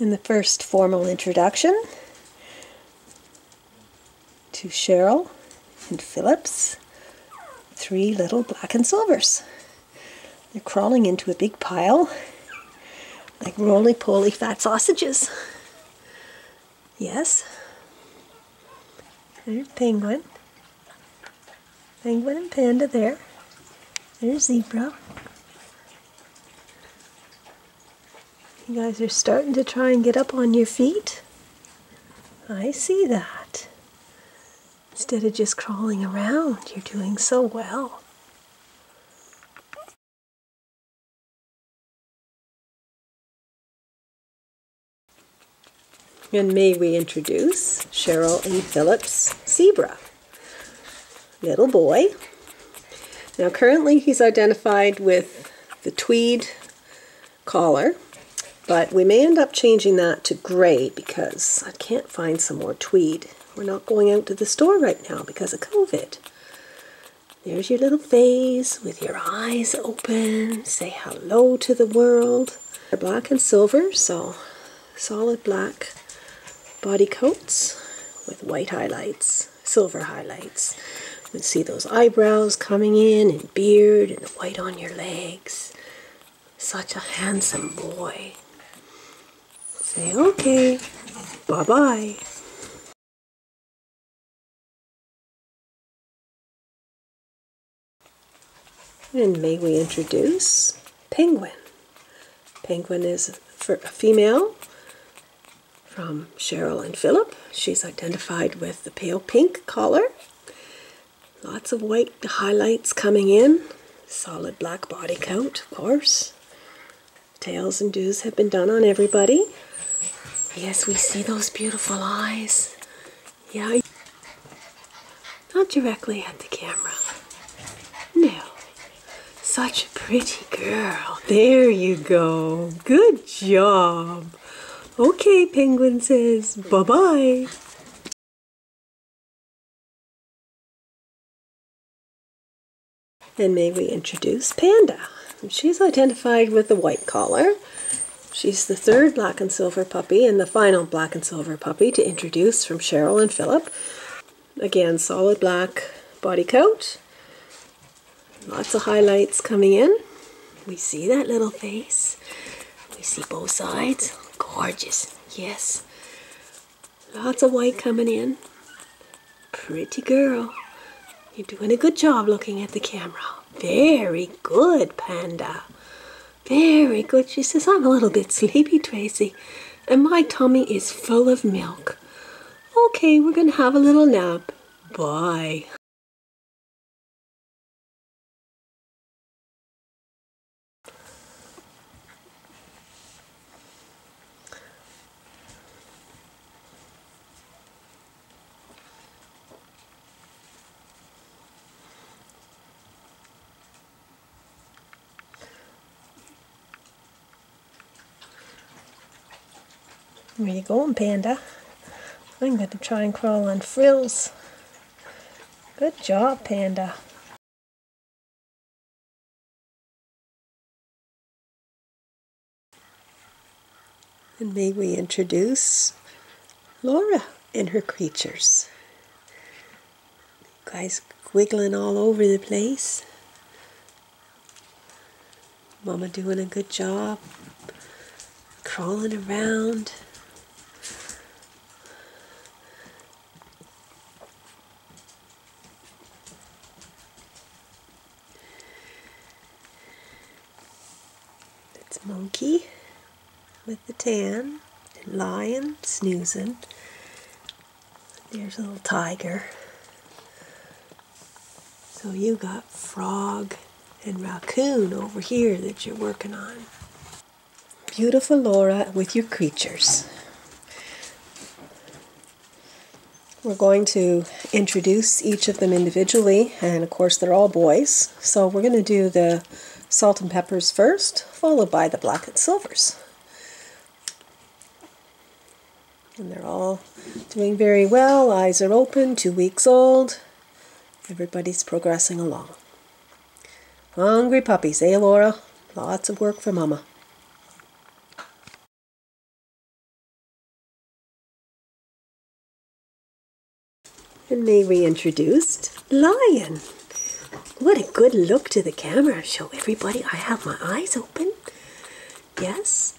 in the first formal introduction to Cheryl and Phillips, three little black and silvers. They're crawling into a big pile like roly poly fat sausages. Yes. There's Penguin. Penguin and Panda there. There's Zebra. You guys are starting to try and get up on your feet. I see that. Instead of just crawling around, you're doing so well. And may we introduce Cheryl and Phillips zebra. Little boy. Now currently he's identified with the tweed collar, but we may end up changing that to gray because I can't find some more tweed. We're not going out to the store right now because of COVID. There's your little face with your eyes open. Say hello to the world. They're black and silver, so solid black body coats with white highlights, silver highlights. You can see those eyebrows coming in and beard and the white on your legs. Such a handsome boy. Say okay. Bye-bye. And may we introduce Penguin. Penguin is a female from Cheryl and Philip. She's identified with the pale pink collar. Lots of white highlights coming in. Solid black body coat, of course. Tails and dews have been done on everybody. Yes, we see those beautiful eyes. Yeah. Not directly at the camera. No. Such a pretty girl. There you go. Good job. Okay, Penguin says bye bye. And may we introduce Panda. She's identified with the white collar. She's the third black and silver puppy and the final black and silver puppy to introduce from Cheryl and Philip. Again, solid black body coat. Lots of highlights coming in. We see that little face. We see both sides. Gorgeous, yes. Lots of white coming in. Pretty girl. You're doing a good job looking at the camera. Very good, Panda. Very good. She says, I'm a little bit sleepy, Tracy, and my tummy is full of milk. Okay, we're going to have a little nap. Bye. Where you going, Panda? I'm going to try and crawl on frills. Good job, Panda. And may we introduce Laura and her creatures. Guys wiggling all over the place. Mama doing a good job crawling around. It's Monkey tan, and Lion snoozing. There's a little tiger. So you got Frog and Raccoon over here that you're working on. Beautiful Laura with your creatures. We're going to introduce each of them individually, and of course they're all boys. So we're going to do the salt and peppers first, followed by the black and silvers. and they're all doing very well. Eyes are open, two weeks old. Everybody's progressing along. Hungry puppies, eh, Laura? Lots of work for Mama. And they reintroduced Lion. What a good look to the camera. Show everybody I have my eyes open. Yes,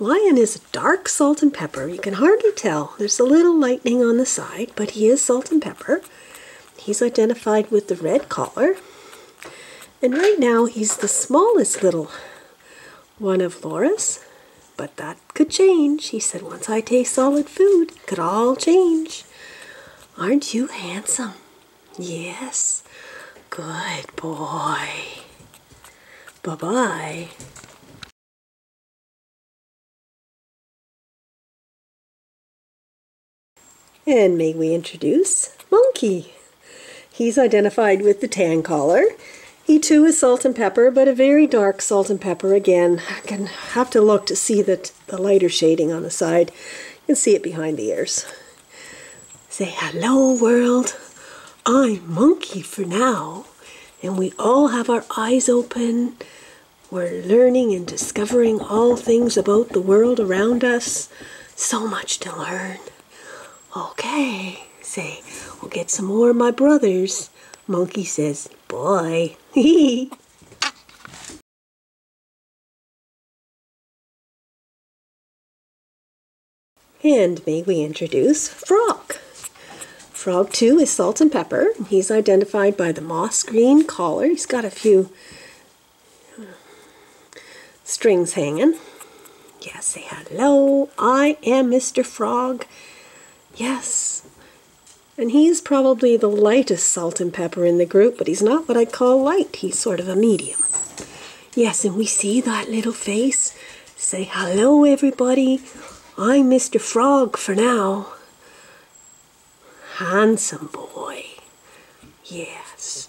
Lion is dark salt and pepper. You can hardly tell. There's a little lightning on the side, but he is salt and pepper. He's identified with the red collar. And right now he's the smallest little one of Laura's. But that could change. He said, once I taste solid food, it could all change. Aren't you handsome? Yes. Good boy. Bye-bye. And may we introduce Monkey. He's identified with the tan collar. He too is salt and pepper, but a very dark salt and pepper. Again, I can have to look to see that the lighter shading on the side. You can see it behind the ears. Say hello, world. I'm Monkey for now, and we all have our eyes open. We're learning and discovering all things about the world around us. So much to learn. Okay, say, we'll get some more of my brothers. Monkey says, boy. and may we introduce Frog. Frog 2 is salt and pepper. He's identified by the moss green collar. He's got a few strings hanging. Yes, say hello. I am Mr. Frog. Yes. And he's probably the lightest salt and pepper in the group, but he's not what I'd call light. He's sort of a medium. Yes, and we see that little face. Say hello, everybody. I'm Mr. Frog for now. Handsome boy. Yes.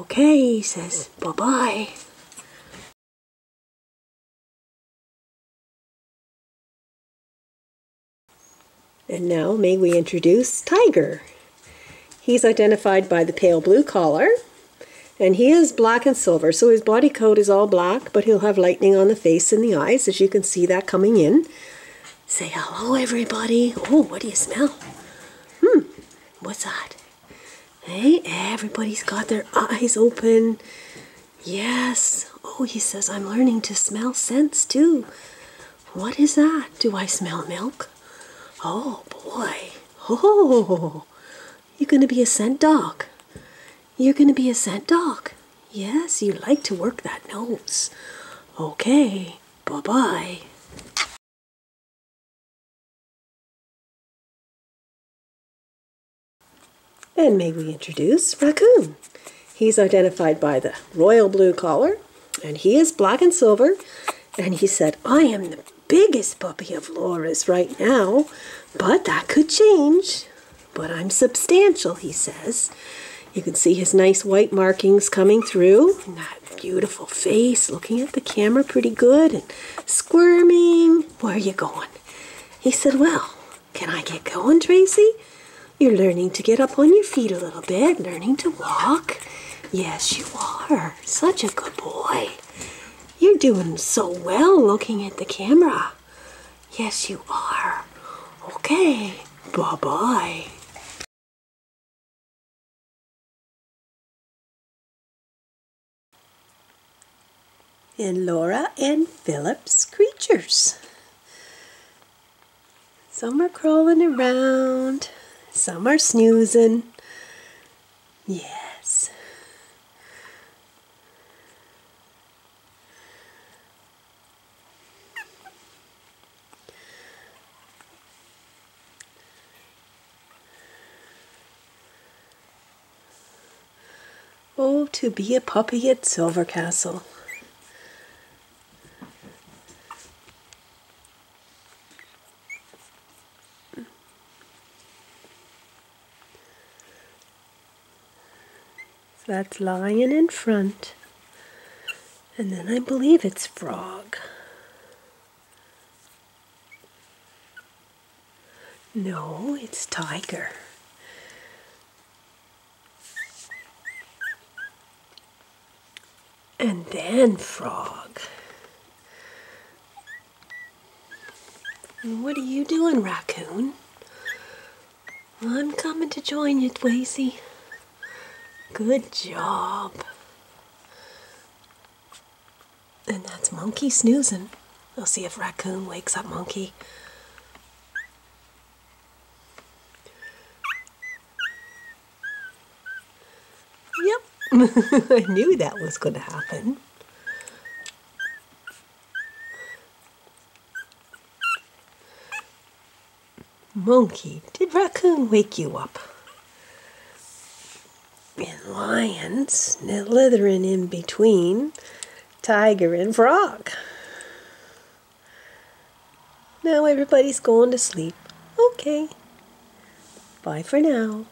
Okay, he says bye-bye. And now may we introduce Tiger. He's identified by the pale blue collar, and he is black and silver, so his body coat is all black, but he'll have lightning on the face and the eyes, as you can see that coming in. Say hello, everybody. Oh, what do you smell? Hmm, what's that? Hey, everybody's got their eyes open. Yes. Oh, he says, I'm learning to smell scents too. What is that? Do I smell milk? Oh boy. Oh, you're going to be a scent dog. You're going to be a scent dog. Yes, you like to work that nose. Okay, bye bye. And may we introduce Raccoon. He's identified by the royal blue collar, and he is black and silver. And he said, I am the biggest puppy of Laura's right now, but that could change. But I'm substantial, he says. You can see his nice white markings coming through, and that beautiful face, looking at the camera pretty good and squirming. Where are you going? He said, Well, can I get going, Tracy? You're learning to get up on your feet a little bit, learning to walk. Yes, you are. Such a good boy. You're doing so well looking at the camera. Yes, you are. Okay, bye bye. And Laura and Philip's creatures. Some are crawling around, some are snoozing. Yes. Oh, to be a puppy at Silver Castle. So that's lion in front. And then I believe it's frog. No, it's tiger. And then frog. What are you doing, raccoon? I'm coming to join you, Dwacy. Good job. And that's Monkey snoozing. We'll see if Raccoon wakes up Monkey. I knew that was going to happen. Monkey, did Raccoon wake you up? And lion slithering in between Tiger and Frog. Now everybody's going to sleep. Okay. Bye for now.